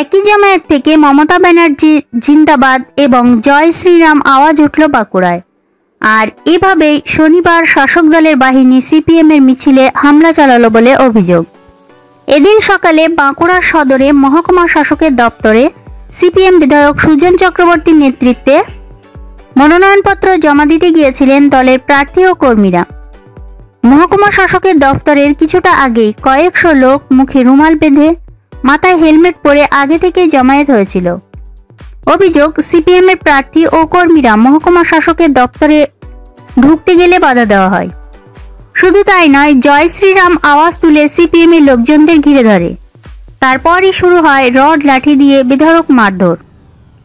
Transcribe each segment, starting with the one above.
একই জামায়াত থেকে মমতা ব্যানার্জি জিন্দাবাদ এবং জয় শ্রীরাম আওয়াজ উঠল বাঁকুড়ায়। আর এভাবেই শনিবার শাসক দলের বাহিনী সিপিএমের মিছিলে হামলা চালালো বলে অভিযোগ। এদিন সকালে বাঁকুড়া সদরে মহকুমা শাসকের দপ্তরে সিপিএম বিধায়ক সুজন চক্রবর্তীর নেতৃত্বে মনোনয়নপত্র জমা দিতে গিয়েছিলেন দলের প্রার্থী ও কর্মীরা। মহকুমা শাসকের দফতরের কিছুটা আগেই কয়েকশো লোক মুখে রুমাল বেঁধে মাথায় হেলমেট পরে আগে থেকেই জমায়েত হয়েছিল। অভিযোগ, সিপিএমের প্রার্থী ও কর্মীরা মহকুমা শাসকের দপ্তরে ঢুকতে গেলে বাধা দেওয়া হয়। শুধু তাই নয়, জয় শ্রীরাম আওয়াজ তুলে সিপিএমের লোকজনদের ঘিরে ধরে। তারপরই শুরু হয় রড লাঠি দিয়ে বিধারক মারধর।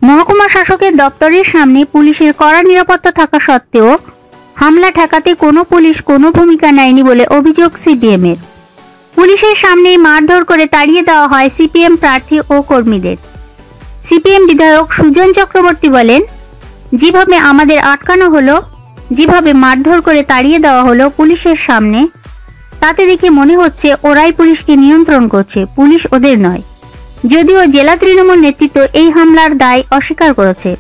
মহকুমা শাসকের দপ্তরের সামনে পুলিশের কড়া নিরাপত্তা থাকা সত্ত্বেও হামলা ঠেকাতে কোনো পুলিশ কোনো ভূমিকা নেয়নি বলে অভিযোগ সিপিএমের। পুলিশের সামনেই মারধর করে তাড়িয়ে দেওয়া হয় সিপিএম প্রার্থী ও কর্মীদের। সিপিএম বিধায়ক সুজন চক্রবর্তী বলেন, যেভাবে আমাদের আটকানো হলো, যেভাবে মারধর করে তাড়িয়ে দেওয়া হলো পুলিশের সামনে, তাতে দেখে মনে হচ্ছে ওরাই পুলিশকে নিয়ন্ত্রণ করছে, পুলিশ ওদের নয়। যদিও জেলা তৃণমূল নেতৃত্ব এই হামলার দায় অস্বীকার করেছে।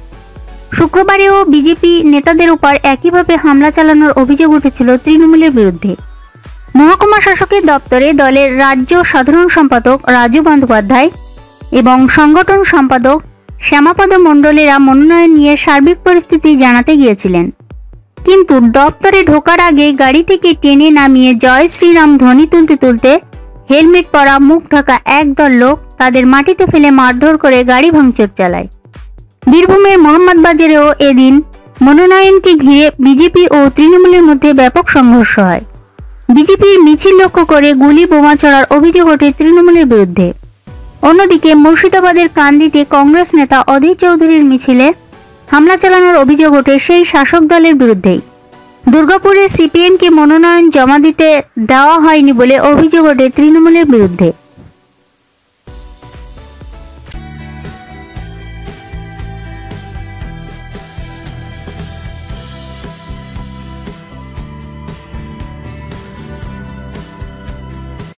শুক্রবারেও বিজেপি নেতাদের উপর একইভাবে হামলা চালানোর অভিযোগ উঠেছিল তৃণমূলের বিরুদ্ধে। মহকুমা শাসকের দপ্তরে দলের রাজ্য সাধারণ সম্পাদক রাজু বন্দ্যোপাধ্যায় এবং সংগঠন সম্পাদক শ্যামাপদ মণ্ডলেরা মনোনয়ন নিয়ে সার্বিক পরিস্থিতি জানাতে গিয়েছিলেন। কিন্তু দপ্তরে ঢোকার আগে গাড়ি থেকে টেনে নামিয়ে জয় শ্রীরাম ধ্বনি তুলতে তুলতে হেলমেট পরা মুখ ঢাকা একদল লোক তাদের মাটিতে ফেলে মারধর করে গাড়ি ভাঙচুর চালায়। বীরভূমের মোহাম্মদবাজারেও এদিন মনোনয়নকে ঘিরে বিজেপি ও তৃণমূলের মধ্যে ব্যাপক সংঘর্ষ হয়। বিজেপির মিছিল লক্ষ্য করে গুলি বোমা চড়ার অভিযোগ ওঠে তৃণমূলের বিরুদ্ধে। অন্যদিকে মুর্শিদাবাদের কান্দিতে কংগ্রেস নেতা অধীর চৌধুরীর মিছিলে হামলা চালানোর অভিযোগ ওঠে সেই শাসক দলের বিরুদ্ধেই। দুর্গাপুরে সিপিএমকে মনোনয়ন জমা দিতে দেওয়া হয়নি বলে অভিযোগ ওঠে তৃণমূলের বিরুদ্ধে।